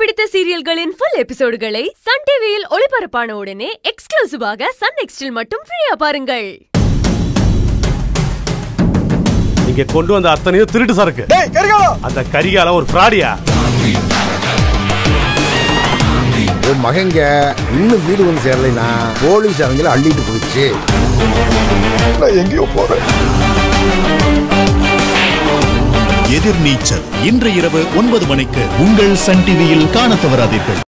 பிடித்த சீரியல்களின் full எபிசோடுகளை Sun டிவியில் ஒளிபரப்பான உடனே எக்ஸ்க்ளூசிவாக சன் நெக்ஸ்டில் மட்டும் ஃப்ரீயா பாருங்கள். நீங்க கொண்டு வந்த அத்தனையும் திருட்டு சரக்கு. அந்த கரிகால ஒரு ஃப்ராடியா உன் மகங்க இன்னும் வீடு வந்து சேரலைன்னா போலீஸ் அவங்கள அள்ளிட்டு போயிடுச்சு. நான் எங்கேயோ போறேன். எதிர்நீச்சல். இன்று இரவு ஒன்பது மணிக்கு உங்கள் சன் டிவியில் காணத் தவறாதீர்கள்.